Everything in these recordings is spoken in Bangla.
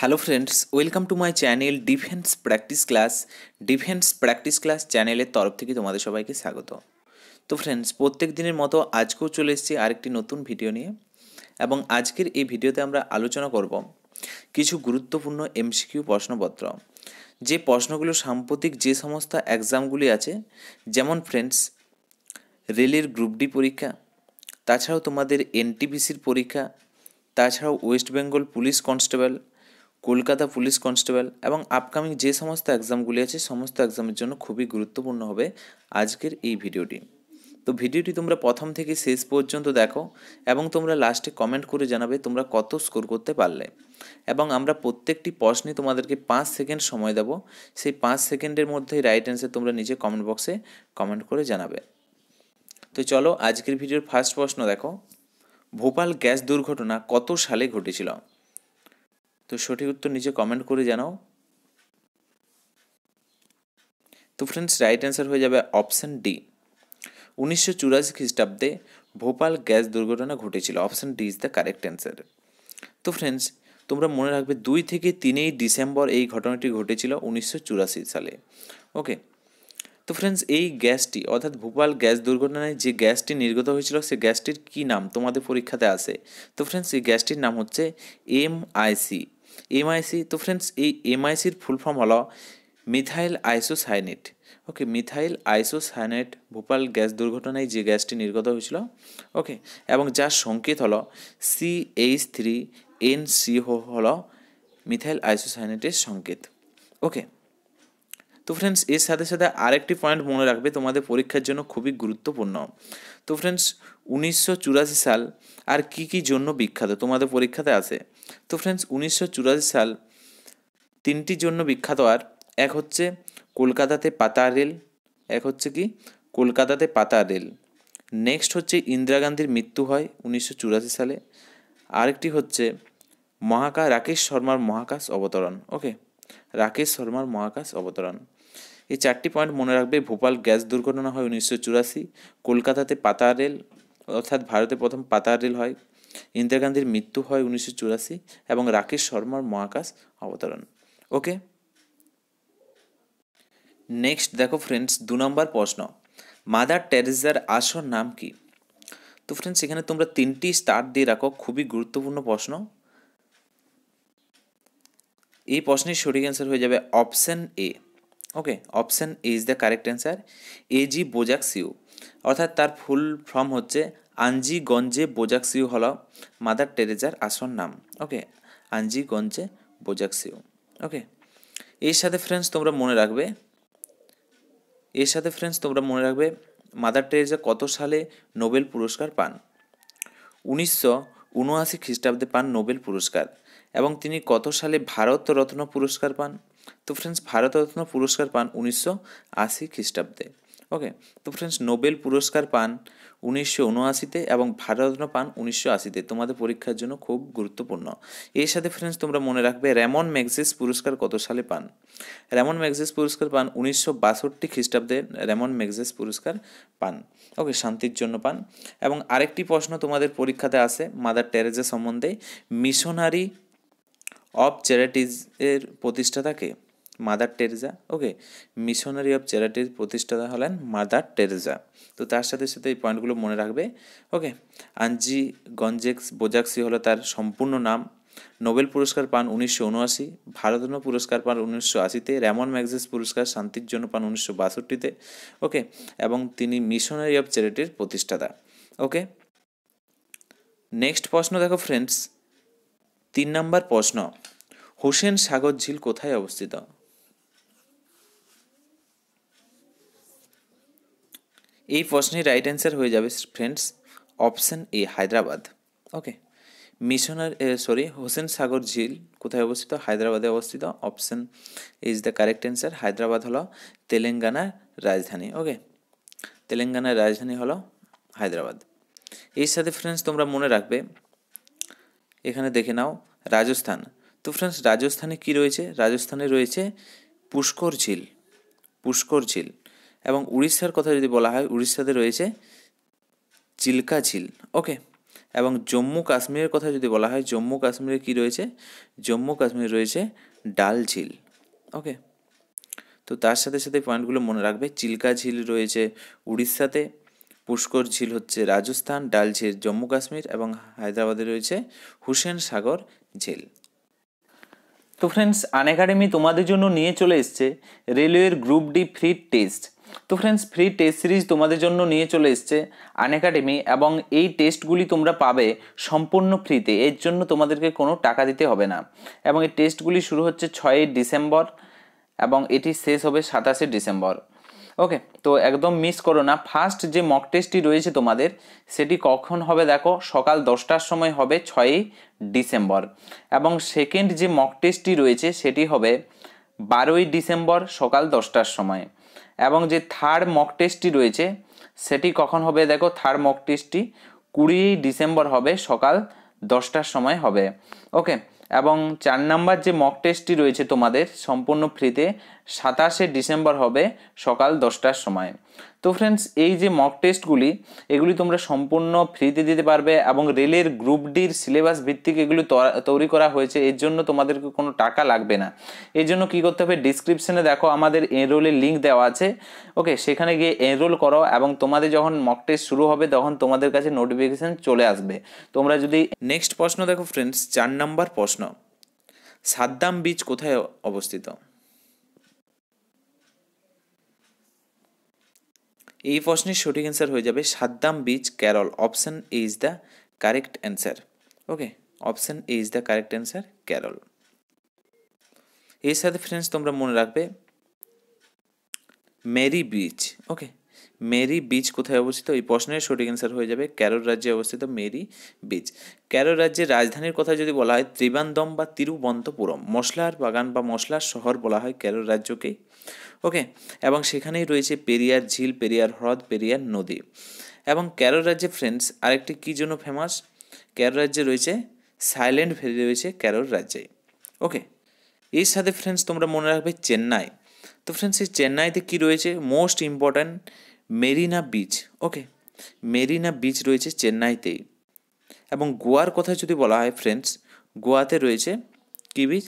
Hello friends welcome to my channel defence practice class defence practice class চ্যানেলের তরফ থেকে তোমাদের সবাইকে স্বাগত। তো ফ্রেন্ডস প্রত্যেক দিনের মতো আজকেও চলে এসেছি আরেকটি নতুন ভিডিও নিয়ে এবং আজকের এই ভিডিওতে আমরা আলোচনা করব কিছু গুরুত্বপূর্ণ এমসিকিউ প্রশ্নপত্র। যে প্রশ্নগুলো সাম্প্রতিক যে সমস্ত এক্সামগুলি আছে, যেমন ফ্রেন্ডস রেলের গ্রুপ ডি পরীক্ষা, তাছাড়াও তোমাদের এনটিপিসির পরীক্ষা, তাছাড়াও west Bengal police constable Kolkata police constable এবং আপকামিং যে সমস্ত এক্সামগুলি আছে, সমস্ত এক্সামের জন্য খুবই গুরুত্বপূর্ণ হবে আজকের এই ভিডিওটি। তো ভিডিওটি তোমরা প্রথম থেকে শেষ পর্যন্ত দেখো এবং তোমরা লাস্টে কমেন্ট করে জানাবে তোমরা কত স্কোর করতে পারলে। এবং আমরা প্রত্যেকটি প্রশ্নে তোমাদেরকে পাঁচ সেকেন্ড সময় দেবো। সেই পাঁচ সেকেন্ডের মধ্যে রাইট অ্যান্সার তোমরা নিজে কমেন্ট বক্সে কমেন্ট করে জানাবে। তো চলো আজকের ভিডিওর ফার্স্ট প্রশ্ন দেখো। ভোপাল গ্যাস দুর্ঘটনা কত সালে ঘটেছিল? তো সঠিক উত্তর নিচে কমেন্ট করে জানাও। তো ফ্রেন্ডস রাইট অ্যান্সার হয়ে যাবে অপশান ডি উনিশশো চুরাশি খ্রিস্টাব্দে ভোপাল গ্যাস দুর্ঘটনা ঘটেছিল। Option D is the correct answer তো ফ্রেন্ডস তোমরা মনে রাখবে দুই থেকে তিনই ডিসেম্বর এই ঘটনাটি ঘটেছিল উনিশশো চুরাশি সালে। ওকে তো ফ্রেন্ডস এই গ্যাসটি, অর্থাৎ ভোপাল গ্যাস দুর্ঘটনায় যে গ্যাসটি নির্গত হয়েছিল, সে গ্যাসটির কী নাম? তোমাদের পরীক্ষাতে আসে তো ফ্রেন্ডস এই গ্যাসটির নাম হচ্ছে এমআইসি এমআইসি তো ফ্রেন্ডস এই এমআইসির ফুল ফর্ম হলো methyl isocyanate okay methyl isocyanate Bhopal, gas দুর্ঘটনায় যে গ্যাসটি নির্গত হয়েছিল। ওকে এবং যার সংকেত হলো C H three N C হলো মিথাইল আইসোসাইনেটের সংকেত। ওকে তো ফ্রেন্ডস এর সাথে সাথে আরেকটি পয়েন্ট মনে রাখবে, তোমাদের পরীক্ষার জন্য খুবই গুরুত্বপূর্ণ। তো ফ্রেন্ডস উনিশশো চুরাশি সাল আর কি কি জন্য বিখ্যাত? তোমাদের পরীক্ষাতে আসে তো ফ্রেন্ডস উনিশশো চুরাশি সাল তিনটির জন্য বিখ্যাত আর। এক হচ্ছে কলকাতাতে পাতা রেল, এক হচ্ছে কি? কলকাতাতে পাতা রেল। নেক্সট হচ্ছে ইন্দিরা গান্ধীর মৃত্যু হয় উনিশশো চুরাশি সালে। আরেকটি হচ্ছে মহাকাশ রাকেশ শর্মার মহাকাশ অবতরণ। ওকে রাকেশ শর্মার মহাকাশ অবতরণ। এই চারটি পয়েন্ট মনে রাখবে, ভোপাল গ্যাস দুর্ঘটনা হয় উনিশশো চুরাশি, কলকাতাতে পাতা রেল, অর্থাৎ ভারতে প্রথম পাতা রেল হয়। ইন্দিরা গান্ধীর মৃত্যু হয় উনিশশো চুরাশি এবং রাকেশ শর্মার মহাকাশ অবতরণ। ওকে? নেক্সট দেখো ফ্রেন্ডস দু নম্বর প্রশ্ন। মাদার টেরেজার আসল নাম কি? তো ফ্রেন্ডস এখানে তোমরা তিনটি স্টার দিয়ে রাখো, খুবই গুরুত্বপূর্ণ প্রশ্ন। এই প্রশ্নের সঠিক অ্যান্সার হয়ে যাবে option A okay? Option A is the correct answer এ জি বোজাক সিউ অর্থাৎ তার ফুল ফর্ম হচ্ছে আঞ্জি গঞ্জে বোজাক সিউ হল মাদার টেরেজার আসন নাম। ওকে আঞ্জি গঞ্জে বোজাক সিউ। ওকে এর সাথে ফ্রেন্ডস তোমরা মনে রাখবে, এর সাথে ফ্রেন্ডস তোমরা মনে রাখবে মাদার টেরেজা কত সালে নোবেল পুরস্কার পান? উনিশশো উনআশি খ্রিস্টাব্দে পান নোবেল পুরস্কার। এবং তিনি কত সালে ভারতরত্ন পুরস্কার পান? তো ফ্রেন্ডস ভারতরত্ন পুরস্কার পান উনিশশো আশি খ্রিস্টাব্দে। ওকে তো ফ্রেন্ডস নোবেল পুরস্কার পান উনিশশো উনআশিতে এবং ভারতরত্ন পান উনিশশো আশিতে। তোমাদের পরীক্ষার জন্য খুব গুরুত্বপূর্ণ। এর সাথে ফ্রেন্ডস তোমরা মনে রাখবে র্যামন ম্যাগজেস পুরস্কার কত সালে পান? র্যামন ম্যাগজেস পুরস্কার পান উনিশশো বাষট্টি খ্রিস্টাব্দে র্যামন ম্যাগজেস পুরস্কার পান। ওকে শান্তির জন্য পান। এবং আরেকটি প্রশ্ন তোমাদের পরীক্ষাতে আসে মাদার টেরেজা সম্বন্ধে। মিশনারি অফ চ্যারিটিজ এর প্রতিষ্ঠাতাকে mother Teresa okay, missionary of চ্যারিটির প্রতিষ্ঠাতা হলেন মাদার টেরেজা তো তার সাথে সাথে এই পয়েন্টগুলো মনে রাখবে, ওকে, আঞ্জি গঞ্জেক্স বোজাক্সি হলো তার সম্পূর্ণ নাম। নোবেল পুরস্কার পান উনিশশো উনআশি, ভারতরত্ন পুরস্কার পান উনিশশো আশিতে, র্যামন ম্যাগজেস পুরস্কার শান্তির জন্য পান উনিশশো বাষট্টিতে, ওকে, এবং তিনি মিশনারি অফ চ্যারিটির প্রতিষ্ঠাতা, ওকে। নেক্সট প্রশ্ন দেখো ফ্রেন্ডস, তিন নম্বর প্রশ্ন, হোসেন সাগর ঝিল কোথায় অবস্থিত? এই প্রশ্নের রাইট অ্যান্সার হয়ে যাবে friends option A Hyderabad. Okay মিশনার sorry Hussain Sagar ঝিল কোথায় অবস্থিত? হায়দ্রাবাদে অবস্থিত। Option is the correct answer Hyderabad হলো তেলেঙ্গানার রাজধানী। ওকে তেলেঙ্গানার রাজধানী হলো হায়দ্রাবাদ। এর সাথে ফ্রেন্ডস তোমরা মনে রাখবে, এখানে দেখে নাও, রাজস্থান। তো ফ্রেন্ডস রাজস্থানে কি রয়েছে? রাজস্থানে রয়েছে পুষ্কর ঝিল। পুষ্কর ঝিল। এবং উড়িষ্যার কথা যদি বলা হয়, উড়িষ্যাতে রয়েছে চিল্কা ঝিল ওকে এবং জম্মু কাশ্মীরের কথা যদি বলা হয়, জম্মু কাশ্মীরে কি রয়েছে? জম্মু কাশ্মীরে রয়েছে ডাল ঝিল ওকে তো তার সাথে সাথে পয়েন্টগুলো মনে রাখবে চিল্কা ঝিল রয়েছে উড়িষ্যাতে পুষ্কর ঝিল হচ্ছে রাজস্থান ডাল ঝিল জম্মু কাশ্মীর এবং হায়দ্রাবাদে রয়েছে হুসেন সাগর ঝিল। তো ফ্রেন্ডস আন একাডেমি তোমাদের জন্য নিয়ে চলে এসছে রেলওয়ের গ্রুপ ডি ফ্রি টেস্ট। তো ফ্রেন্ডস ফ্রি টেস্ট সিরিজ তোমাদের জন্য নিয়ে চলে এসছে আন একাডেমি এবং এই টেস্টগুলি তোমরা পাবে সম্পূর্ণ ফ্রিতে এর জন্য তোমাদেরকে কোনো টাকা দিতে হবে না। এবং এই টেস্টগুলি শুরু হচ্ছে ছয়ই ডিসেম্বর এবং এটি শেষ হবে সাতাশে ডিসেম্বর। ওকে, তো একদম মিস করো না। ফার্স্ট যে মক টেস্টটি রয়েছে তোমাদের, সেটি কখন হবে দেখো? সকাল দশটার সময় হবে ছয়ই ডিসেম্বর। এবং সেকেন্ড যে মক টেস্টটি রয়েছে, সেটি হবে বারোই ডিসেম্বর সকাল দশটার সময়। এবং যে থার্ড মক টেস্টটি রয়েছে, সেটি কখন হবে? দেখো থার্ড মক টেস্টটি কুড়ি ডিসেম্বর হবে, সকাল দশটার সময় হবে। ওকে এবং চার নাম্বার যে মক টেস্টটি রয়েছে তোমাদের, সম্পূর্ণ ফ্রিতে সাতাশে ডিসেম্বর হবে সকাল দশটার সময়। তো ফ্রেন্ডস এই যে মক টেস্টগুলি এগুলি তোমরা সম্পূর্ণ ফ্রিতে দিতে পারবে এবং রেলের গ্রুপ ডির সিলেবাস ভিত্তিক এগুলি তৈরি করা হয়েছে। এর জন্য তোমাদেরকে কোনো টাকা লাগবে না। এর জন্য কী করতে হবে? ডিসক্রিপশানে দেখো আমাদের এনরোলের লিঙ্ক দেওয়া আছে। ওকে সেখানে গিয়ে এনরোল করো এবং তোমাদের যখন মক টেস্ট শুরু হবে, তখন তোমাদের কাছে নোটিফিকেশান চলে আসবে। তোমরা যদি নেক্সট প্রশ্ন দেখো ফ্রেন্ডস চার নাম্বার প্রশ্ন, সাদ্দাম বিচ কোথায় অবস্থিত? এই প্রশ্নের সঠিক অ্যান্সার হয়ে যাবে সাদ্দাম beach Carroll. Option A is the correct answer okay option A is the correct answer Carroll. এর সাথে ফ্রেন্ডস তোমরা মনে রাখবে, মেরি বিচ ওকে মেরি বিচ কোথায় অবস্থিত? এই প্রশ্নের সঠিক অ্যান্সার হয়ে যাবে ক্যারল রাজ্যে অবস্থিত মেরি বিচ ক্যারল রাজ্যের রাজধানীর কথা যদি বলা হয়, ত্রিবান্দম বা তিরুবন্তপুরম মশলার বাগান বা মশলার শহর বলা হয় ক্যারল রাজ্যকেই। ওকে এবং সেখানেই রয়েছে পেরিয়ার ঝিল, পেরিয়ার হ্রদ, পেরিয়ার নদী। এবং কেরল রাজ্যে ফ্রেন্ডস আরেকটি কী জন্য ফেমাস কেরল রাজ্যে রয়েছে সাইলেন্ট ভ্যালি রয়েছে কেরল রাজ্যে। ওকে এর সাথে ফ্রেন্ডস তোমরা মনে রাখবে চেন্নাই। তো ফ্রেন্ডস এই চেন্নাইতে কী রয়েছে? Most important Marina beach okay Marina beach রয়েছে চেন্নাইতেই এবং গোয়ার কথা যদি বলা হয় ফ্রেন্ডস গোয়াতে রয়েছে কী বিচ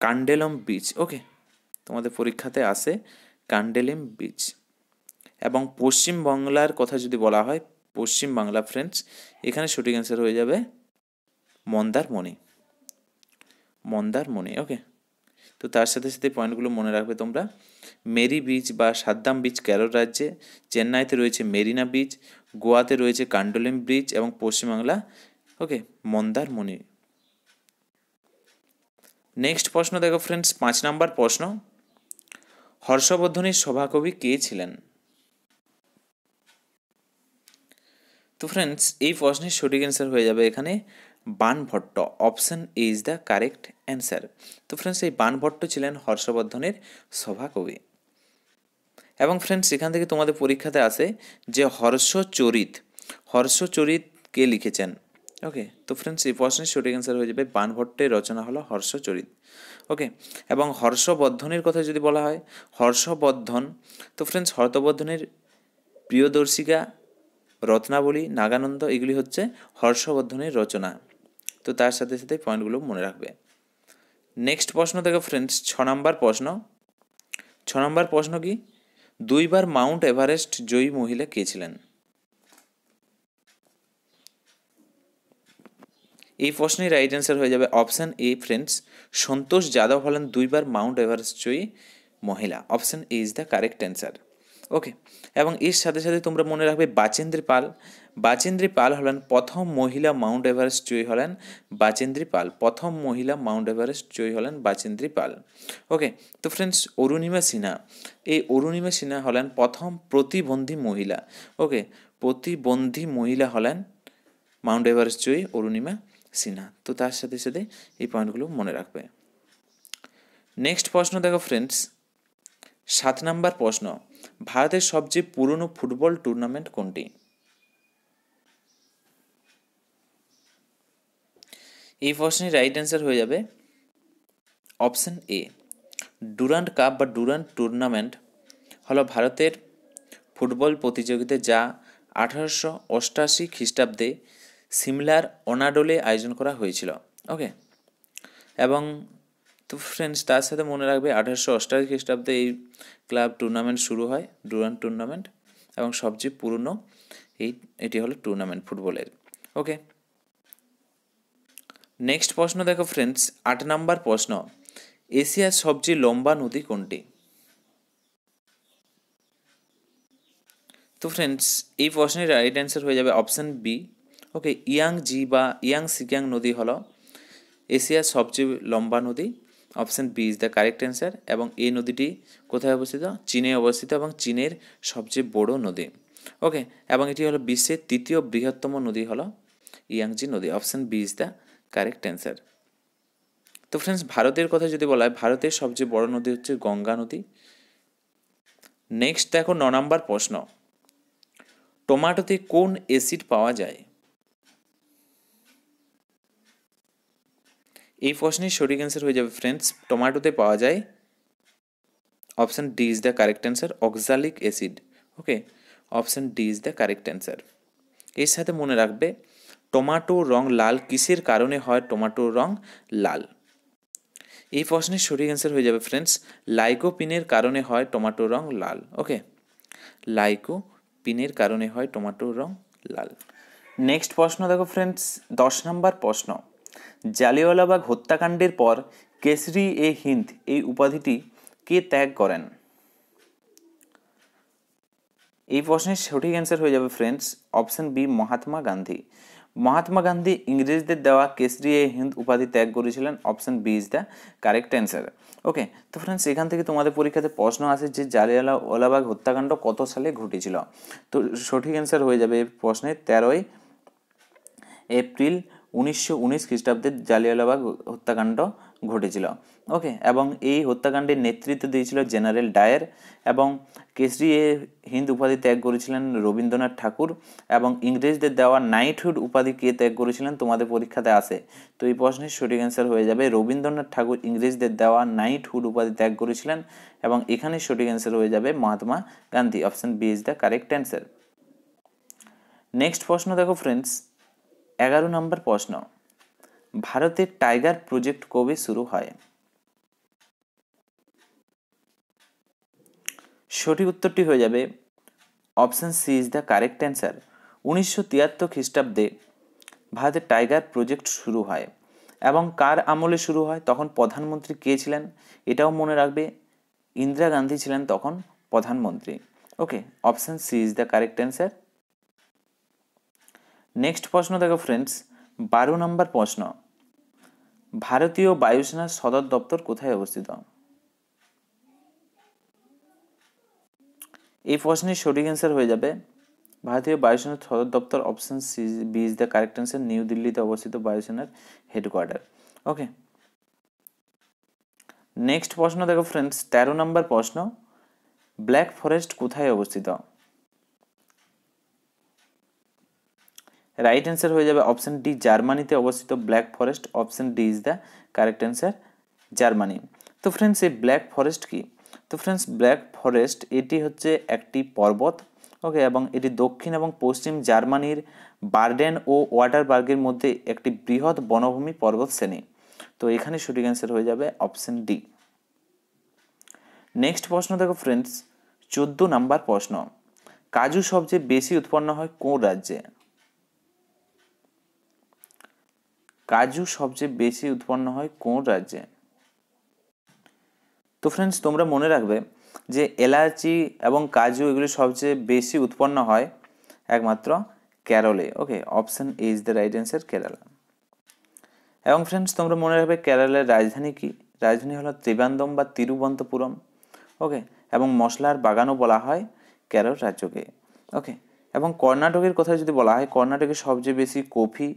কান্ডেলম বিচ ওকে তোমাদের পরীক্ষাতে আসে কান্ডেলিম বিচ এবং পশ্চিম বাংলার কথা যদি বলা হয়, পশ্চিম বাংলা ফ্রেন্ডস এখানে সঠিক অ্যান্সার হয়ে যাবে মন্দারমণি। মন্দারমণি ওকে তো তার সাথে সাথে পয়েন্টগুলো মনে রাখবে তোমরা। মেরি বিচ বা সাদ্দাম বিচ কেরল রাজ্যে, চেন্নাইতে রয়েছে মেরিনা বিচ গোয়াতে রয়েছে কান্ডোলিম ব্রিজ এবং পশ্চিমবাংলা ওকে মন্দারমণি। নেক্সট প্রশ্ন দেখো ফ্রেন্ডস পাঁচ নাম্বার প্রশ্ন। হর্ষবর্ধনের সভাকবি কে ছিলেন? তো ফ্রেন্ডস এই প্রশ্নের সঠিক অ্যান্সার হয়ে যাবে এখানে Banabhatta. Option is the correct answer তো ফ্রেন্ডস এই বানভট্ট ছিলেন হর্ষবর্ধনের সভাকবি। এবং ফ্রেন্ডস এখান থেকে তোমাদের পরীক্ষাতে আসে যে হর্ষচরিত হর্ষচরিত কে লিখেছেন? ওকে তো ফ্রেন্ডস এই প্রশ্নের সঠিক অ্যান্সার হয়ে যাবে বানভট্টের রচনা হলো হর্ষচরিত। ওকে এবং হর্ষবর্ধনের কথা যদি বলা হয়, হর্ষবর্ধন, তো ফ্রেন্ডস হর্ষবর্ধনের প্রিয়দর্শিকা, রত্নাবলী, নাগানন্দ, এগুলি হচ্ছে হর্ষবর্ধনের রচনা। তো তার সাথে সাথে পয়েন্টগুলো মনে রাখবে। নেক্সট প্রশ্ন দেখো ফ্রেন্ডস ছ নম্বর প্রশ্ন। ছ নম্বর প্রশ্ন কি? দুইবার মাউন্ট এভারেস্ট জয়ী মহিলা কে ছিলেন? এই প্রশ্নের রাইট অ্যান্সার হয়ে যাবে option A friends Santosh Yadav হলেন দুইবার মাউন্ট এভারেস্ট জয়ী মহিলা। Option A is the correct answer. Okay, এবং এর সাথে সাথে তোমরা মনে রাখবে বাচেন্দ্রী পাল। বাচেন্দ্রী পাল হলেন প্রথম মহিলা মাউন্ট এভারেস্ট জয়ী হলেন বাচেন্দ্রী পাল। প্রথম মহিলা মাউন্ট এভারেস্ট জয়ী হলেন বাচেন্দ্রী পাল। ওকে, তো ফ্রেন্ডস অরুণিমা সিনহা। এই অরুণিমা সিনহা হলেন প্রথম প্রতিবন্ধী মহিলা। ওকে, প্রতিবন্ধী মহিলা হলেন মাউন্ট এভারেস্ট জয়ী অরুণিমা সিনহা। তো তার সাথে সাথে এই পয়েন্টগুলো মনে রাখবে। নেক্সট প্রশ্ন দেখো ফ্রেন্ডস সাত নাম্বার প্রশ্ন। ভারতের সবচেয়ে পুরনো ফুটবল টুর্নামেন্ট কোনটি? এই প্রশ্নের রাইট অ্যান্সার হয়ে যাবে অপশন এ ডুরান্ট কাপ বা ডুরান্ট টুর্নামেন্ট হলো ভারতের ফুটবল প্রতিযোগিতা যা আঠারোশো অষ্টাশি খ্রিস্টাব্দে সিমলার অনাডোলে আয়োজন করা হয়েছিল। ওকে? এবং তো ফ্রেন্ডস তার সাথে মনে রাখবে আঠারোশো অষ্টাশি খ্রিস্টাব্দে এই ক্লাব টুর্নামেন্ট শুরু হয় ডুরান টুর্নামেন্ট এবং সবচেয়ে পুরনো এই, এটি হলো টুর্নামেন্ট ফুটবলের। ওকে? নেক্সট প্রশ্ন দেখো ফ্রেন্ডস আট নাম্বার প্রশ্ন, এশিয়ার সবচেয়ে লম্বা নদী কোনটি? তো ফ্রেন্ডস এই প্রশ্নের রাইট অ্যান্সার হয়ে যাবে option B okay, Yangtze বা ইয়াং সিকিয়াং নদী হলো এশিয়ার সবচেয়ে লম্বা নদী। Option B is the correct answer এবং এই নদীটি কোথায় অবস্থিত? চীনে অবস্থিত এবং চীনের সবচেয়ে বড় নদী। ওকে, এবং এটি হলো বিশ্বের তৃতীয় বৃহত্তম নদী হলো ইয়াংজি নদী। Option B is the correct answer. তো ফ্রেন্ডস ভারতের কথা যদি বলা হয়, ভারতের সবচেয়ে বড় নদী হচ্ছে গঙ্গা নদী। নেক্সট দেখো, ন নম্বর প্রশ্ন। টমাটোতে কোন অ্যাসিড পাওয়া যায়? এই প্রশ্নের সঠিক অ্যান্সার হয়ে যাবে ফ্রেন্ডস টমাটোতে পাওয়া যায় option D is the correct answer oxalic acid okay option D is the correct answer এর সাথে মনে রাখবে টমাটো রং লাল কিসের কারণে হয়? টমাটোর রং লাল। এই প্রশ্নের সঠিক অ্যান্সার হয়ে যাবে ফ্রেন্ডস লাইকোপিনের কারণে হয় টমাটোর রং লাল ওকে লাইকোপিনের কারণে হয় টমাটোর রং লাল। নেক্সট প্রশ্ন দেখো ফ্রেন্ডস দশ নম্বর প্রশ্ন। জালিওয়ালাবাগ হত্যাকাণ্ডের পর কেসরি এ হিন্দ এই উপাধিটি কে ত্যাগ করেন? এই প্রশ্নের সঠিক অ্যান্সার হয়ে যাবে friends option B Mahatma Gandhi. Mahatma Gandhi ইংরেজদের দেওয়া কেসরি এ হিন্দ উপাধি ত্যাগ করেছিলেন option B is the correct answer okay তো ফ্রেন্ডস এখান থেকে তোমাদের পরীক্ষাতে প্রশ্ন আসে যে জালিয়ালা ওয়ালাবাগ হত্যাকাণ্ড কত সালে ঘটেছিল। তো সঠিক অ্যান্সার হয়ে যাবে এই প্রশ্নের তেরোই এপ্রিল উনিশশো উনিশ খ্রিস্টাব্দে জালিয়ালাবাগ হত্যাকাণ্ড ঘটেছিল। ওকে, এবং এই হত্যাকাণ্ডের নেতৃত্ব দিয়েছিল জেনারেল ডায়ার এবং কেসরি হিন্দ উপাধি ত্যাগ করেছিলেন রবীন্দ্রনাথ ঠাকুর এবং ইংরেজদের দেওয়া নাইটহুড উপাধি কে ত্যাগ করেছিলেন তোমাদের পরীক্ষাতে আসে তো এই প্রশ্নের সঠিক অ্যান্সার হয়ে যাবে, রবীন্দ্রনাথ ঠাকুর ইংরেজদের দেওয়া নাইটহুড উপাধি ত্যাগ করেছিলেন এবং এখানে সঠিক অ্যান্সার হয়ে যাবে Mahatma Gandhi option B is the correct answer next প্রশ্ন দেখো ফ্রেন্ডস এগারো নম্বর প্রশ্ন। ভারতের টাইগার প্রজেক্ট কবে শুরু হয়? সঠিক উত্তরটি হয়ে যাবে option C is the correct answer. উনিশশো তিয়াত্তর খ্রিস্টাব্দে ভারতের টাইগার প্রজেক্ট শুরু হয় এবং কার আমলে শুরু হয়? তখন প্রধানমন্ত্রী কে ছিলেন? এটাও মনে রাখবে। ইন্দিরা গান্ধী ছিলেন তখন প্রধানমন্ত্রী। Okay, option C is the correct answer. Next প্রশ্ন দেখো ফ্রেন্ডস বারো নম্বর প্রশ্ন। ভারতীয় বায়ুসেনার সদর দপ্তর কোথায় অবস্থিত? এই প্রশ্নের সঠিক অ্যান্সার হয়ে যাবে, ভারতীয় বায়ুসেনার সদর দপ্তর option C B is the correct answer new দিল্লিতে অবস্থিত বায়ুসেনার হেডকোয়ার্টার ওকে নেক্সট প্রশ্ন দেখো ফ্রেন্ডস তেরো নম্বর প্রশ্ন ব্ল্যাক ফরেস্ট কোথায় অবস্থিত? রাইট অ্যান্সার হয়ে যাবে অপশন ডি জার্মানিতে অবস্থিত black forest option D is the correct answer Germany তো ফ্রেন্ডস এই ব্ল্যাক ফরেস্ট কি? তো ফ্রেন্ডস ব্ল্যাক ফরেস্ট এটি হচ্ছে একটি পর্বত ওকে এবং এটি দক্ষিণ এবং পশ্চিম জার্মানির বার্ডেন ও ওয়াটারবার্গের মধ্যে একটি বৃহৎ বনভূমি পর্বত শ্রেণি। তো এখানে সঠিক অ্যান্সার হয়ে যাবে অপশন ডি নেক্সট প্রশ্ন দেখো ফ্রেন্ডস চোদ্দ নাম্বার প্রশ্ন। কাজু সবচেয়ে বেশি উৎপন্ন হয় কোন রাজ্যে? কাজু সবচেয়ে বেশি উৎপন্ন হয় কোন রাজ্যে? তো ফ্রেন্ডস তোমরা মনে রাখবে যে এলাচি এবং কাজু এগুলি সবচেয়ে বেশি উৎপন্ন হয় একমাত্র কেরলে। Okay option A is the right answer Kerala এবং ফ্রেন্ডস তোমরা মনে রাখবে কেরালের রাজধানী কি? রাজধানী হলো ত্রিবান্দম বা তিরুবন্তপুরম ওকে এবং মশলার বাগানও বলা হয় কেরল রাজ্যকে। ওকে এবং কর্ণাটকের কথা যদি বলা হয়, কর্ণাটকে সবচেয়ে বেশি কফি,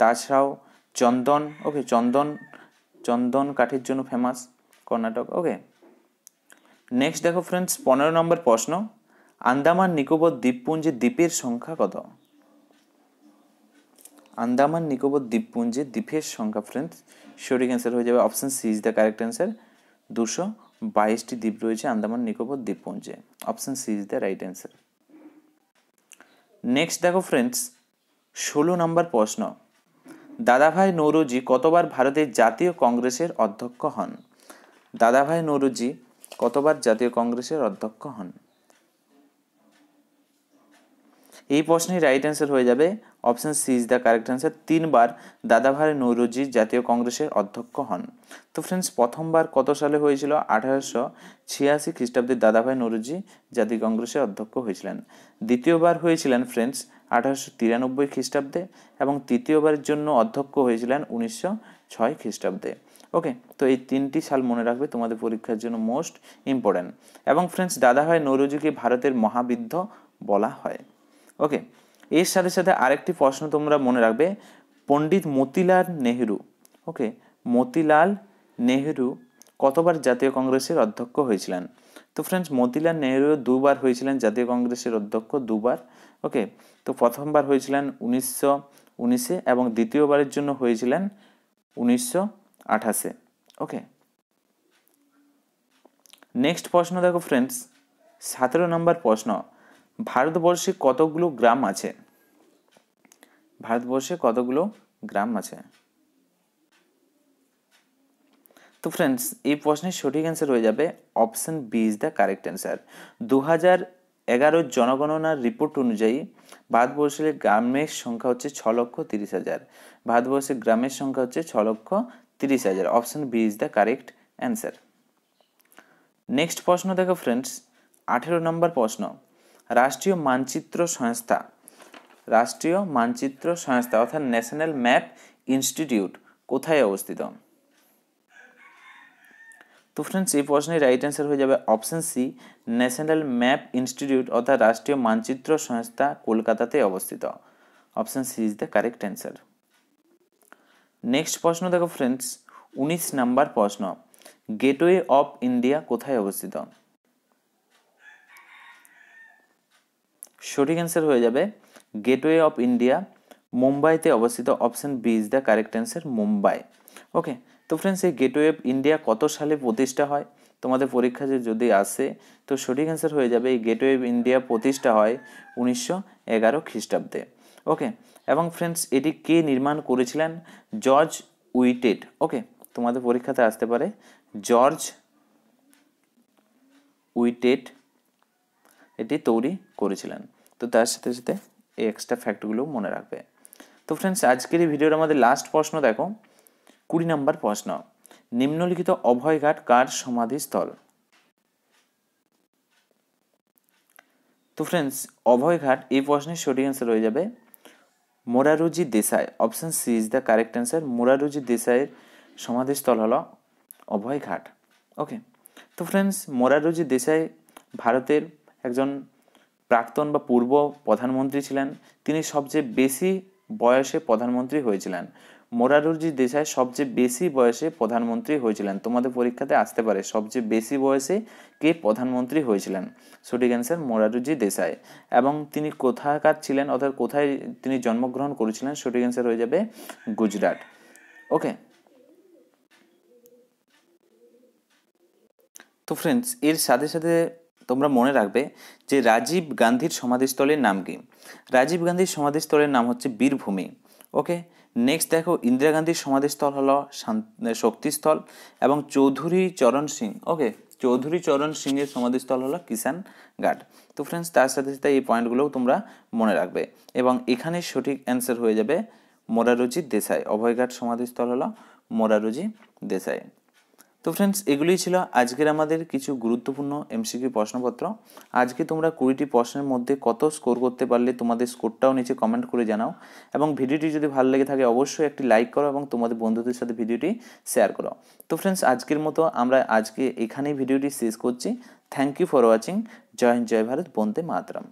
তাছাড়াও চন্দন ওকে চন্দন চন্দন কাঠের জন্য ফেমাস কর্ণাটক ওকে নেক্সট দেখো ফ্রেন্ডস পনেরো নম্বর প্রশ্ন, আন্দামান নিকোবর দ্বীপপুঞ্জের দ্বীপের সংখ্যা কত? আন্দামান নিকোবর দ্বীপপুঞ্জের দ্বীপের সংখ্যা ফ্রেন্ডস সঠিক অ্যান্সার হয়ে যাবে option C is the correct answer দুশো বাইশটি দ্বীপ রয়েছে Andaman Nicobar দ্বীপপুঞ্জে option C is the right answer next দেখো ফ্রেন্ডস ষোলো নম্বর প্রশ্ন দাদাভাই নৌরোজি কতবার ভারতের জাতীয় কংগ্রেসের অধ্যক্ষ হন? দাদাভাই নৌরোজি কতবার জাতীয় কংগ্রেসের অধ্যক্ষ হন? এই প্রশ্নের রাইট অ্যান্সার হয়ে যাবে। Option C is the correct answer তিনবার দাদাভাই নৌরোজি জাতীয় কংগ্রেসের অধ্যক্ষ হন। তো ফ্রেন্ডস প্রথমবার কত সালে হয়েছিল? আঠারোশো ছিয়াশি খ্রিস্টাব্দে দাদাভাই নৌরোজি জাতীয় কংগ্রেসের অধ্যক্ষ হয়েছিলেন। দ্বিতীয়বার হয়েছিলেন ফ্রেন্ডস আঠারোশো তিরানব্বই খ্রিস্টাব্দে এবং তৃতীয়বারের জন্য অধ্যক্ষ হয়েছিলেন উনিশশো ছয় খ্রিস্টাব্দে। ওকে তো এই তিনটি সাল মনে রাখবে তোমাদের পরীক্ষার জন্য মোস্ট ইম্পর্ট্যান্ট এবং ফ্রেন্ডস দাদাভাই নৌরোজিকে ভারতের মহাবিদ্ধ বলা হয়। ওকে এর সাথে সাথে আরেকটি প্রশ্ন তোমরা মনে রাখবে, পণ্ডিত মতিলাল নেহেরু। ওকে মতিলাল নেহেরু কতবার জাতীয় কংগ্রেসের অধ্যক্ষ হয়েছিলেন? তো ফ্রেন্ডস মতিলাল নেহেরু দুবার হয়েছিলেন জাতীয় কংগ্রেসের অধ্যক্ষ, দুবার ওকে তো প্রথমবার হয়েছিলেন উনিশশো উনিশে এবং দ্বিতীয়বারের জন্য হয়েছিলেন উনিশশো আঠাশে ওকে নেক্সট প্রশ্ন দেখো ফ্রেন্ডস সতেরো নম্বর প্রশ্ন, ভারতবর্ষে কতগুলো গ্রাম আছে? ভারতবর্ষে কতগুলো গ্রাম আছে? তো ফ্রেন্ডস এই প্রশ্নের সঠিক অ্যান্সার হয়ে যাবে option B is the correct answer দু হাজার এগারোর জনগণনার রিপোর্ট অনুযায়ী ভারতবর্ষের গ্রামের সংখ্যা হচ্ছে ছ লক্ষ তিরিশ হাজার। ভারতবর্ষের গ্রামের সংখ্যা হচ্ছে ছ লক্ষ তিরিশ হাজার। Option B is the correct answer next প্রশ্ন দেখো ফ্রেন্ডস আঠেরো নম্বর প্রশ্ন, রাষ্ট্রীয় মানচিত্র সংস্থা, রাষ্ট্রীয় মানচিত্র সংস্থা অর্থাৎ ন্যাশনাল ম্যাপ ইনস্টিটিউট কোথায় অবস্থিত? তো ফ্রেন্ডস এই প্রশ্নের রাইট অ্যান্সার হয়ে যাবে option C national map institute অর্থাৎ রাষ্ট্রীয় মানচিত্র সংস্থা কলকাতাতে অবস্থিত। Option C is the correct answer next প্রশ্ন দেখো ফ্রেন্ডস উনিশ নাম্বার প্রশ্ন গেটওয়ে অফ ইন্ডিয়া কোথায় অবস্থিত? সঠিক অ্যান্সার হয়ে যাবে গেটওয়ে অফ ইন্ডিয়া মুম্বাইতে অবস্থিত। Option B is the correct answer Mumbai. Okay তো ফ্রেন্ডস এই গেটওয়ে অফ ইন্ডিয়া কত সালে প্রতিষ্ঠা হয়? তোমাদের পরীক্ষা যদি আসে, তো সঠিক অ্যান্সার হয়ে যাবে এই গেটওয়ে অফ ইন্ডিয়া প্রতিষ্ঠা হয় উনিশশো এগারো খ্রিস্টাব্দে। ওকে এবং ফ্রেন্ডস এটি কে নির্মাণ করেছিলেন? জর্জ উইটেড ওকে তোমাদের পরীক্ষাতে আসতে পারে জর্জ উইটেড এটি তৈরি করেছিলেন। তো তার সাথে সাথে এই এক্সট্রা ফ্যাক্টগুলো মনে রাখবে। তো ফ্রেন্ডস আজকের এই ভিডিওর আমাদের লাস্ট প্রশ্ন, দেখো। কুড়ি নম্বর প্রশ্ন, নিম্নলিখিত অভয়ঘাট কার সমাধিস্থল? তো ফ্রেন্ডস অভয়ঘাট এই প্রশ্নের সঠিক অ্যান্সার হয়ে যাবে Morarji Desai. Option C is the correct answer Morarji দেশাইয়ের সমাধিস্থল হলো অভয়ঘাট। ওকে তো ফ্রেন্ডস মোরারুজি দেশাই ভারতের একজন প্রাক্তন বা পূর্ব প্রধানমন্ত্রী ছিলেন। তিনি সবচেয়ে বেশি বয়সে প্রধানমন্ত্রী হয়েছিলেন। মোরারুজি দেশাই সবচেয়ে বেশি বয়সে প্রধানমন্ত্রী হয়েছিলেন। তোমাদের পরীক্ষাতে আসতে পারে, সবচেয়ে বেশি বয়সে কে প্রধানমন্ত্রী হয়েছিলেন? সঠিক অ্যান্সার মোরারুজি দেশাই। এবং তিনি কোথাকার ছিলেন অর্থাৎ কোথায় তিনি জন্মগ্রহণ করেছিলেন, সঠিক অ্যান্সার হয়ে যাবে গুজরাট। ওকে তো ফ্রেন্ডস এর সাথে সাথে তোমরা মনে রাখবে যে রাজীব গান্ধীর সমাধিস্থলের নাম কি? রাজীব গান্ধীর সমাধিস্থলের নাম হচ্ছে বীরভূমি। ওকে নেক্সট দেখো, ইন্দিরা গান্ধীর সমাধিস্থল হলো শক্তিস্থল এবং চৌধুরী চরণ সিং ওকে চৌধুরী চরণ সিংয়ের সমাধিস্থল হলো কিষান ঘাট। তো ফ্রেন্ডস তার সাথে সাথে এই পয়েন্টগুলোও তোমরা মনে রাখবে। এবং এখানে সঠিক অ্যান্সার হয়ে যাবে মোরারুজি দেশাই, অভয়ঘাট সমাধিস্থল হলো মোরারুজি দেশাই। তো ফ্রেন্ডস এগুলোই ছিল আজকের আমাদের কিছু গুরুত্বপূর্ণ এমসিকিউ প্রশ্নপত্র। আজকে তোমরা কুড়িটি প্রশ্নের মধ্যে কত স্কোর করতে পারলে তোমাদের স্কোরটাও নিচে কমেন্ট করে জানাও। এবং ভিডিওটি যদি ভালো লেগে থাকে, অবশ্যই একটি লাইক করো এবং তোমাদের বন্ধুদের সাথে ভিডিওটি শেয়ার করো। তো ফ্রেন্ডস আজকের মতো আমরা আজকে এখানেই ভিডিওটি শেষ করছি। Thank you for watching Joy Hind, Joy Bharat. Vande Mataram.